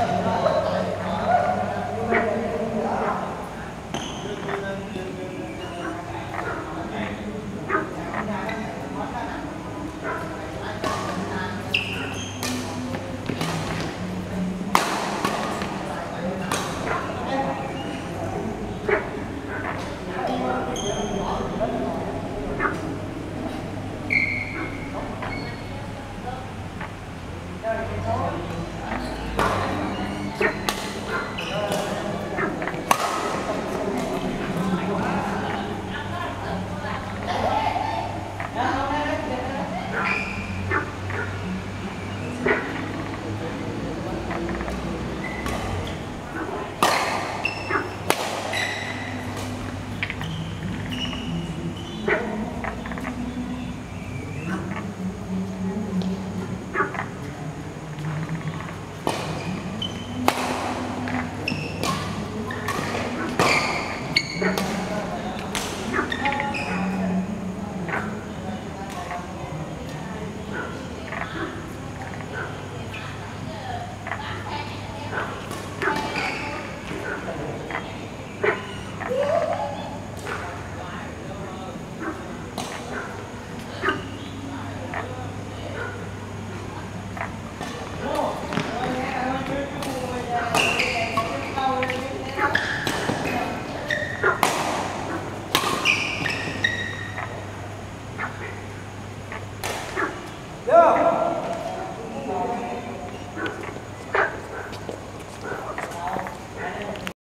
감사합니다.